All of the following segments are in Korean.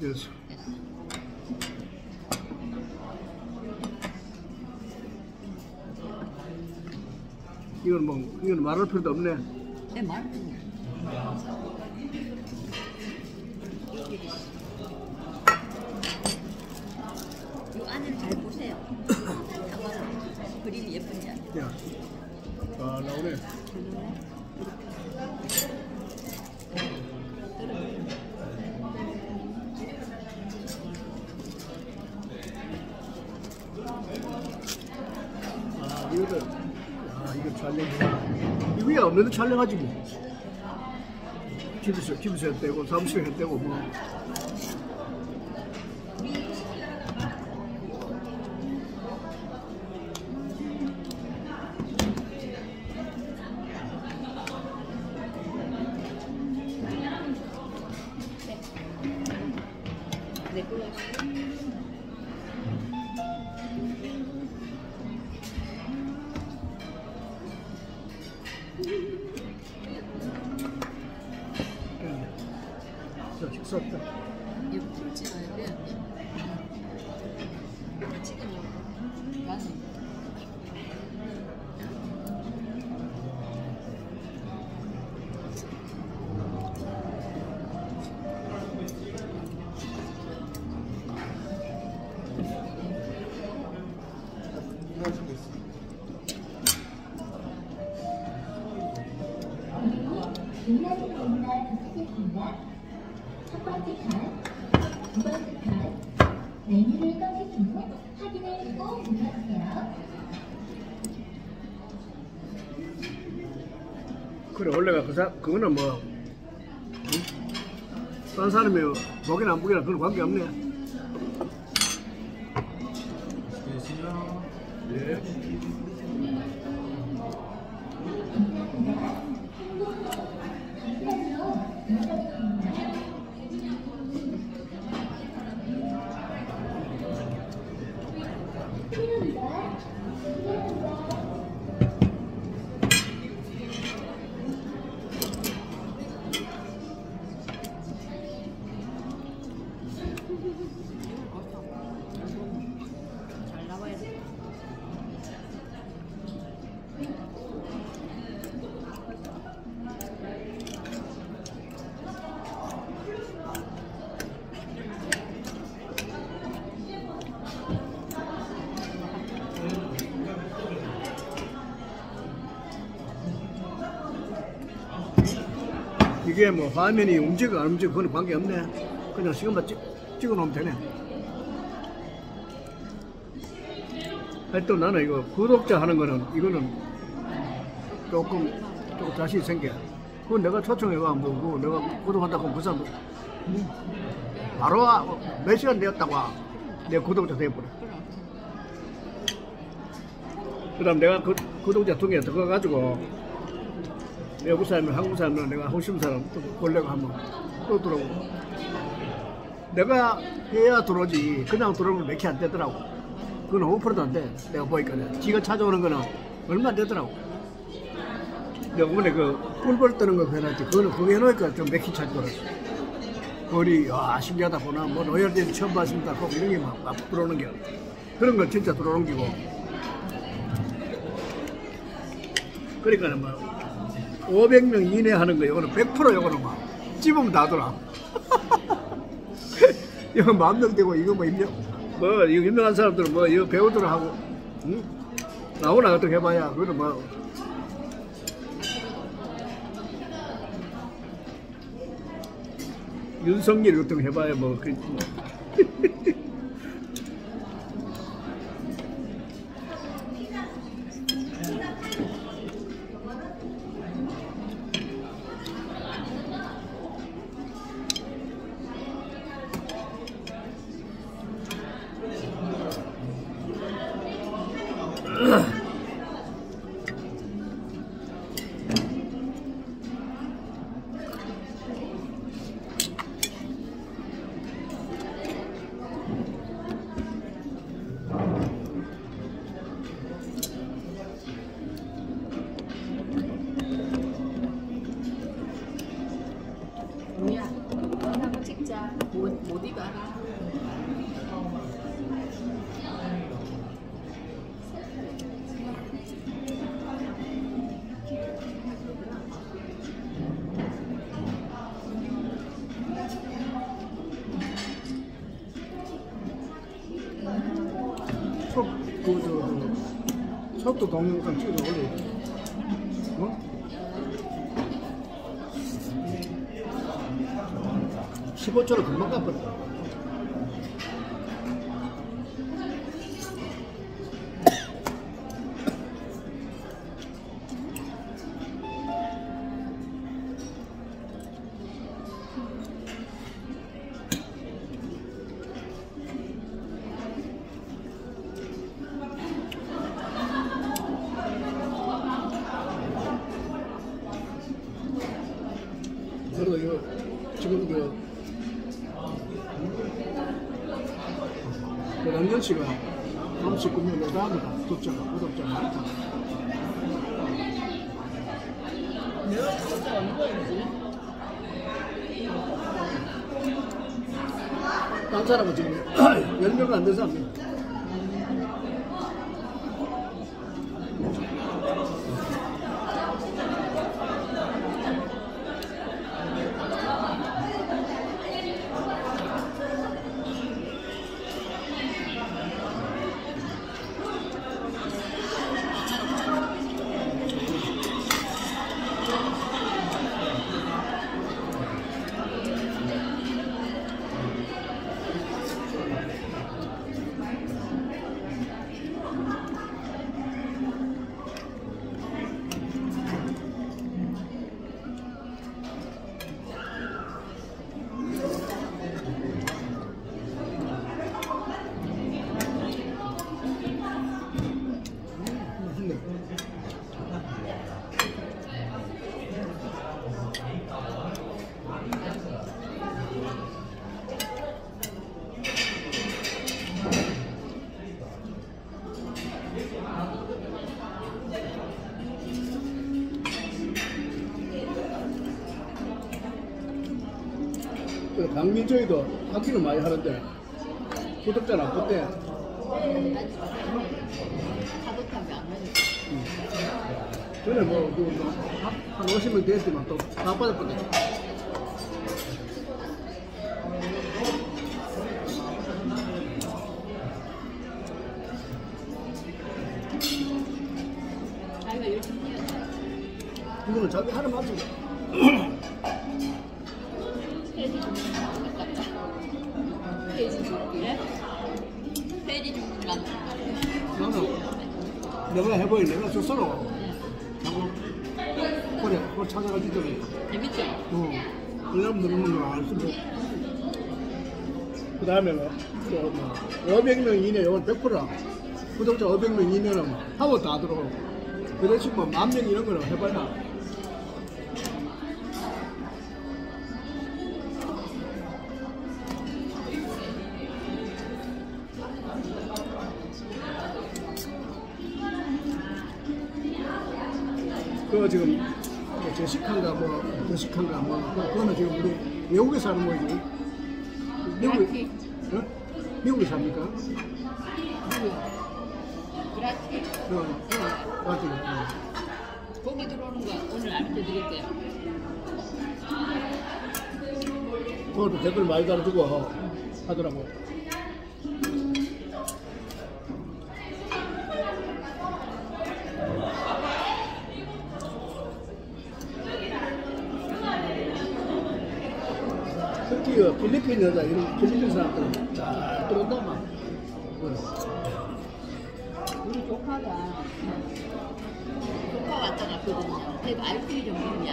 됐어. 이건 뭐 이건 말할 필요도 없네. 내 말. 이 안을 잘 보세요. 한번 그림이 예쁜지 안 야, 아 나오네. 이 위에 없는데 촬영하지 뭐. 집에서 집에서 했대고 사무실에 했대고 뭐. 빛나는 옛날 도착했습니다. 첫 번째 칸, 두 번째 칸, 메뉴를 검색 후 확인을 꼭 눌러주세요. 그래 원래가 그 사, 그거는 뭐 응? 딴 사람이 보기나 안 보기나 그런 관계 없네. 이게 뭐 화면이 움직여 안 움직여 그건 관계 없네. 그냥 시간만 찍, 찍어 놓으면 되네. 하여튼 나는 이거 구독자 하는 거는 이거는 조금 조금 자신이 생겨. 그건 내가 초청해가 뭐 그거 내가 구독한다고 그 사람 음, 바로 와, 몇 시간 되었다고 와. 내가 구독자 돼버려. 그 다음 내가 그, 구독자 통에 들어가가지고 외국 사람이 한국 사람은 내가 싶은 사람 또 걸려가 하면 또 들어오고. 내가 해야 들어오지. 그냥 들어오면 몇 개 안 되더라고. 그건 5%도 안 돼. 내가 보니까 지가 찾아오는 거는 얼마 안 되더라고. 내가 이번에 그 꿀벌 뜨는 거 해놨지. 그거는 그거 해놓으니까 좀 몇 개 찾더라고. 거리 와 신기하다 보나. 뭐 로열대는 처음 봤습니다. 꼭 이런 게 막, 막 들어오는 게. 그런 건 진짜 들어오는 게고. 그러니까 뭐 500명 이내 하는 거 이거는 100% 이거는 막 찝으면 다더라 이거 만명 되고 이거 뭐 임명 뭐 이거 유명한 사람들은 뭐 이거 배우들 하고 응? 나오나 어떻게 해봐야 그거는 뭐 윤석열 거 해봐야 뭐 그, 뭐. 그, 속도 동영상 찍어서 올려. 어? 15초로 금방 사람은 지금 10명 안 돼. 맛있 강민정이도 하기는 많이 하는데 구독자는 안 붙대. 가득하면 안 하니까. 전에 뭐, 그, 뭐, 한 50명 됐지만 또다 빠졌거든. 자기가 열심히 해야 돼. 이거는 자기 하는 맛이 나는 내가 해보니 내가 스스로 하고 그래 그걸 찾아가지고 재밌죠? 어 이런 누르는 거알 수도 그 다음에 뭐 500명 이내 이건 100%라. 구독자 500명 이내는 하고 다 들어오고. 그 대신 뭐 만 명 이런 거는 해봐야 그 지금 뭐 제식한가 뭐 제식한가 뭐 그- 그거는 지금 우리 외국에 사는 거지 미국에 그렇지. 어? 미국에 삽니까? 그렇지. 어, 어, 맞지. 어. 고기 들어오는 거 오늘 알려 드릴게요. 그것도 댓글 많이 달아주고 하더라고. 특히 그 필리핀 여자 이런 필리핀 사람들은 잘. 그래. 우리 조카가 조카 왔다가 그거든요. 걔가 알코올이 좀 있냐.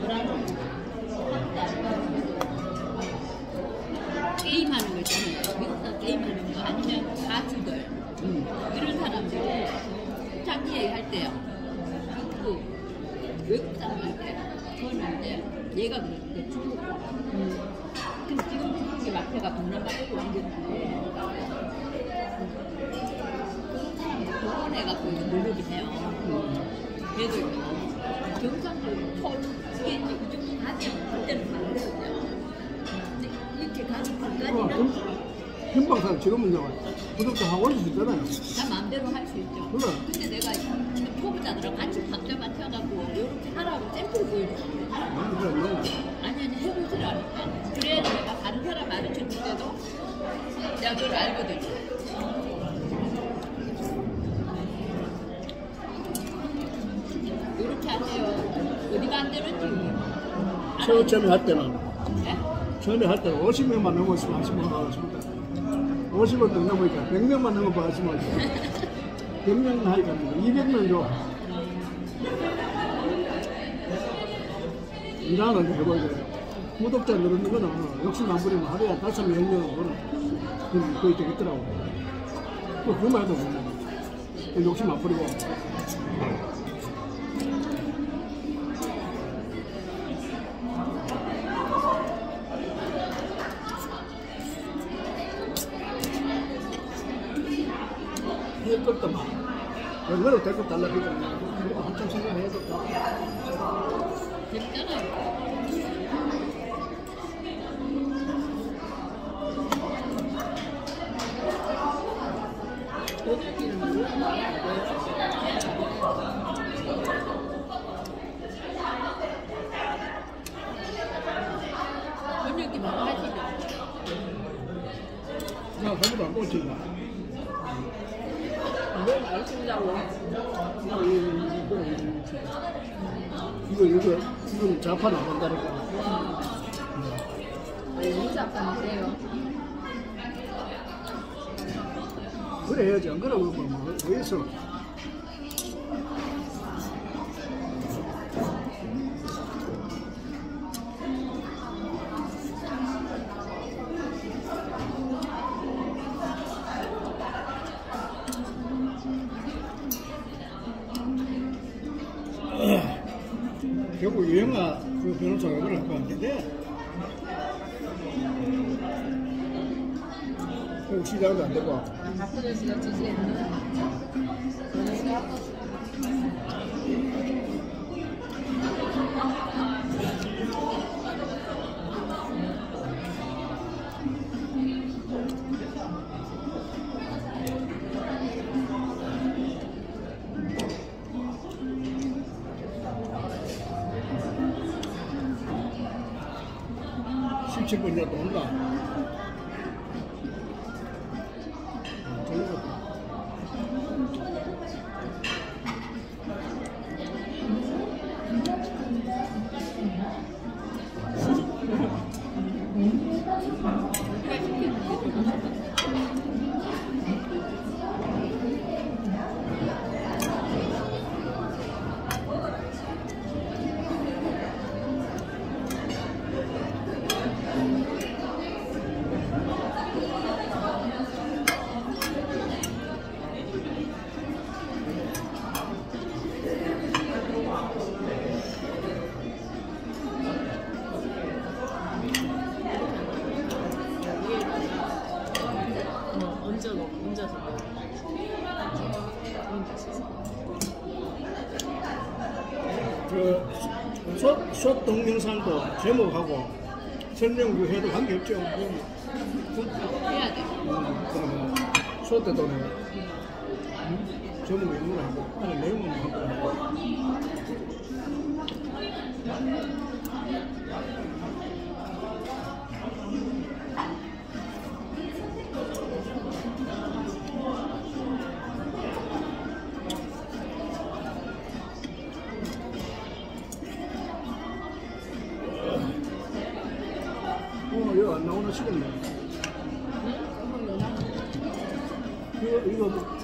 게임하는 그런 이제 놀러기 해요. 걔들 경상도 털 이게 이제 이 정도 가면 그때는. 근데 이 이렇게 것까지는 김- 김박사 지금은 이제 구독자 하고 올릴 수 있잖아요. 다 마음대로 할 수 있죠. 그래. 근데 내가 초보자들하고 같이 박자 맞춰갖고 이렇게 하라고 샘플 보여줘. 처- 처음에 할 때는, 네? 처음에 할 때는 50명만 넘었으면 하시면 하겠습니다. 50원 더 넘으니까 100명만 넘어봐 하시면 100명 하니까 200명 줘. 일하는 데 해보자. 구독자 늘는 거는 욕심 안 부리면 하루에 다섯 명, 열 명은 거는 거의 되겠더라고. 그, 그 말도 뭐, 욕심 안 부리고. 댓글도 막, 얼마나 댓글 달라니까. 그거 한참 생각해야겠다. 재밌잖아요. 번역기 뭐 하시죠? 나 아무도 안 꽂힌다. 뭘 말씀자고? 이거, 이거, 이거 자판 안 한다니까. 용사 아빠세요. 그래 해야지. 안 그러면 뭐, 뭐, 뭐 있어. 결국 결국 시작도 안 되고 박근혜 동영상도 제목하고 설명도 해도 관계없죠. 그, 해야 돼. 음, 숏 때도 음, 제목 영어로 하고 안에 내용은 하고 나오나 싶었네. 이거, 이거, 뭐, 이거,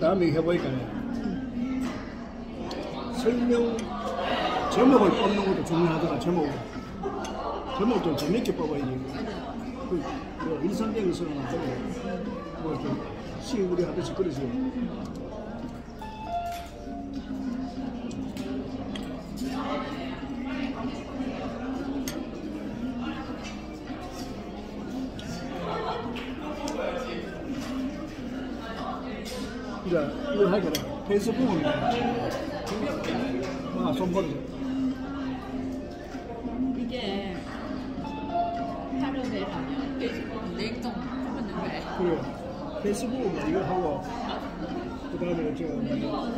다음에 해보니까 설명 제목을 뽑는 것도 중요하더라 제목을. 제목을 좀 재밌게 뽑아야지. 그, 뭐 일상적에서는 안 되고 뭐좀 시우리 하듯이 그러지 페이스북은 아 손버리죠 이게 하루배라면 페이스북 냉동 하면 돼. 그래 페이스북은 이거 하고 그 다음에 저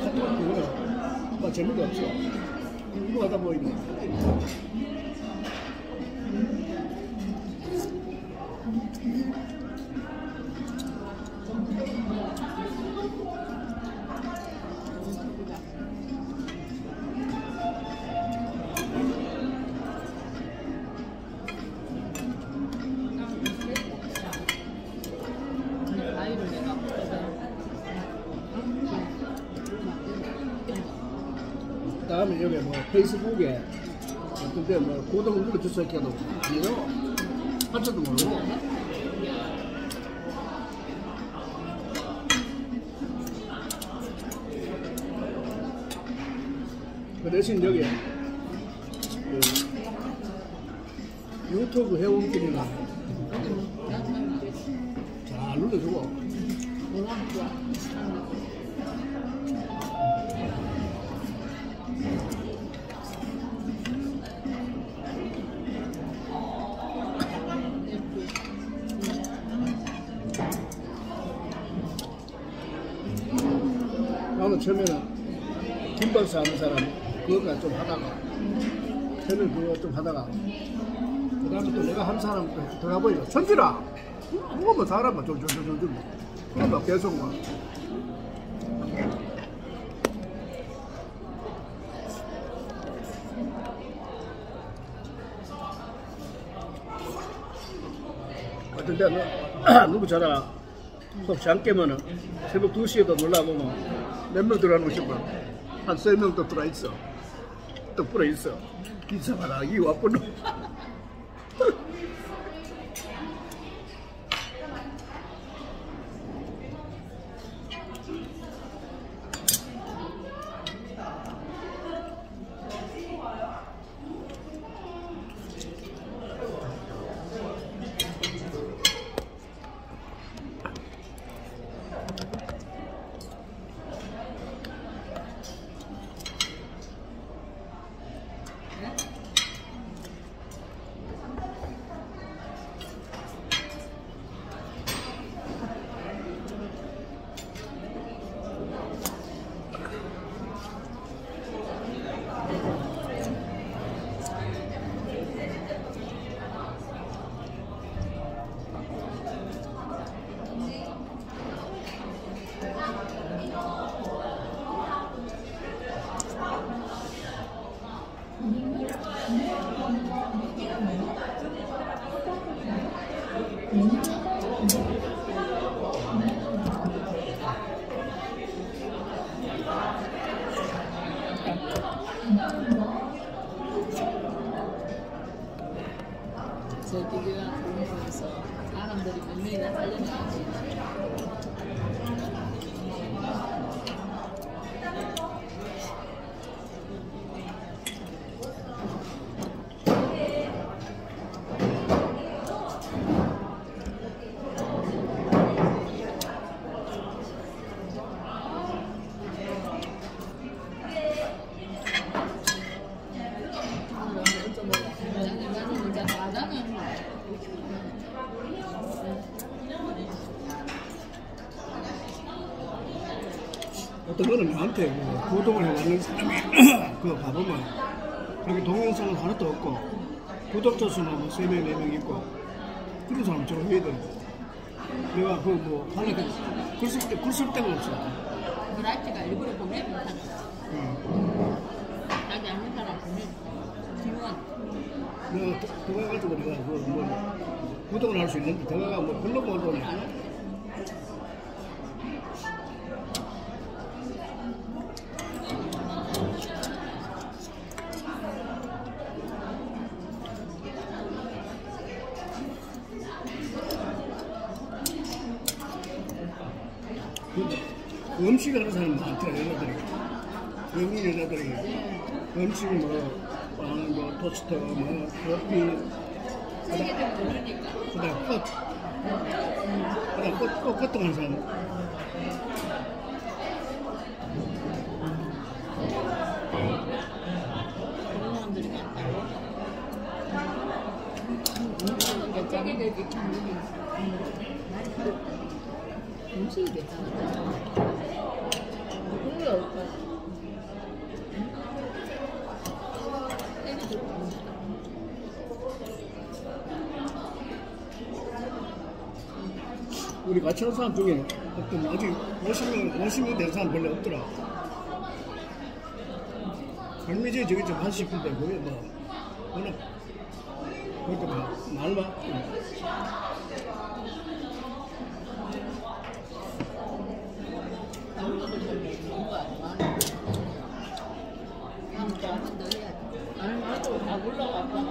카톡 그거는 뭐 재미가 없어. 이거 하다 보이네 페이스북에 근데 뭐 구독 눌러주세요 해도. 이거 한자도 모르고. 그 대신 여기 그 유튜브 회원끼리는 잘 눌러주고 처음에는 김박사 하는 사람 그거가 좀 하다가 저는 그거 좀 하다가 그 다음에 또 내가 한 사람 또 들어가 보니까 천지라! 그거 뭐 사람 뭐 좀좀좀좀 그거 뭐 계속 막. 어떤 때는 누구 전화 속잠 깨면은 새벽 2시에도 놀라보면 몇 명 들어가는 거 싶어 한 3명 또 들어있어. 또 불어있어. 이상하다 이 와꾸는 제기가 공부해서 사람들이 몇 명이나 살려나가지 나는 나는 이제 나는 어떤 거는 나한테 뭐 구독을 해왔는 사람이 그거 봐보면 그렇게 동영상은 하나도 없고 구독자 수는 뭐 3명, 4명 있고 그런 사람 저런 왜 돼? 내가 그뭐 하나 그 글쓸 때, 글쓸 데가 없어 브라이트가 일부러 보내면 하는 응. 자기 아는 사람 보내 지원. 내가 더- 들어가가지고 내가 그뭐 구독을 할 수 있는데 들어가가 뭐 별로 못 오네 그다음 꽃, 꽃 그런. 음식은 괜찮아. 세계적인 모르니까. 음식이 괜찮아. 그게 어떨까? 세계적 모르니까. 우리 같이 온 사람 중에 어떤 아직 50명, 50명 된 사람 별로 없더라. 할미지 저기 좀 하시 싶은데 그게 뭐 워낙 그것도 뭐 날마 다운로드 좀 먹는 거 아니야? 다음 또 한 번 더 해야 돼. 아니 나도 다 올라갔다가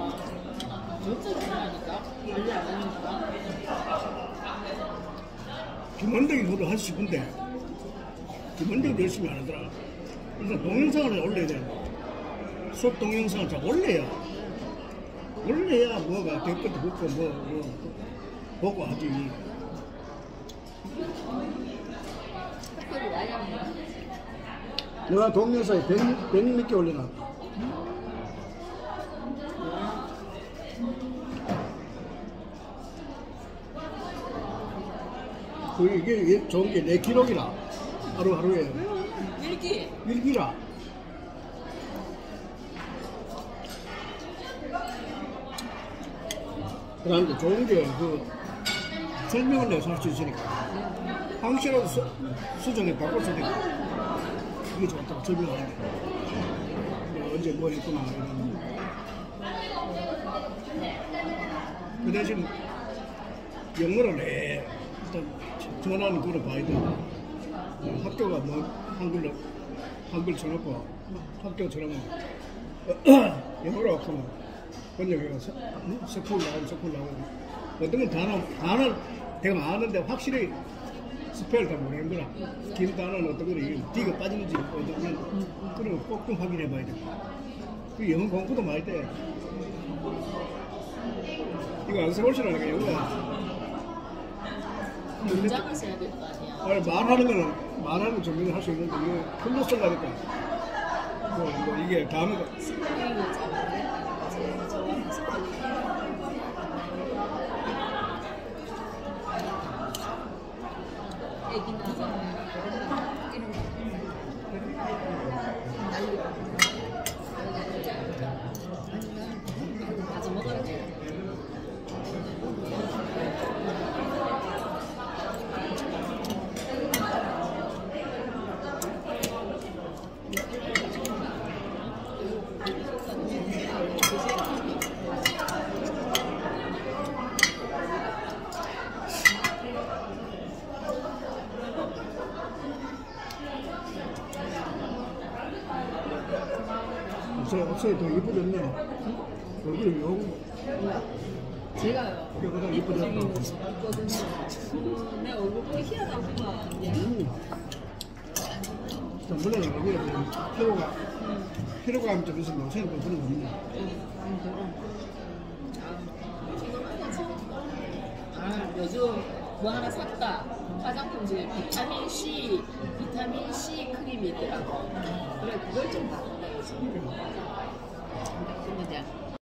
전체 중요하니까 관리 안 하니까 김원덕이 그것도 하시 싶은데 김원덕이 열심히 안 하더라. 그래서 동영상을 올려야 돼. 수업 동영상을 잘 올려야 올려야 뭐가 댓글도 붙고 뭐, 뭐 보고 하지. 내가 동영상에 100, 100 몇 개 올려놨. 그 이게, 좋은 게 내 기록이라. 하루하루에. 일기. 일기라. 그다음에 좋은 게 그 설명을 내서 할 수 있으니까. 항시라도 수, 수정에 바꿀 수도 있고. 이게 좋다고 설명하는 게뭐 언제 뭐 했구나 이런 그 대신 영어를 내. 일단 전화는 그걸 봐야 돼. 어, 학교가 뭐 한글로 한글 쳐놓고 학교 쳐놓으면 영어로 하면 번역해가 school 나오고 school 나오고. 어떤 건 단어 단어 내가 아는데 확실히 spell 다 모르는 거라. 긴 단어는 어떤 거는 D가 빠지는지 어떤 건 그런 거꼭좀 확인해 봐야 돼 그 영어 공부도 많이 돼. 이거 안 서울시라는 게 영어야 문장을 써야 될거 아니야 아니, 말하는 거는 말하는 정리를 할 수 있는데 이거 글로 써가니까. 뭐, 뭐 이게 단어가 스펠링을 잘못했다는 거지 저거는 스펠링 애기 나가면 이런 거 난리 가지 먹어야지 요새 옷이 더 이쁘졌네. 얼굴이 영 제가요? 그보다 이쁘졌다 내 얼굴 보기 희한하구만 음. 전번에 얼굴에 좀 피로가 피로감이 좀 있으면 요새는 또 그런 거 없네 아, 요즘 뭐 하나 샀다. 화장품 중에 비타민 C, 비타민 C 크림이 있더라고. 그래, 그걸 좀 바꾼다, 요즘.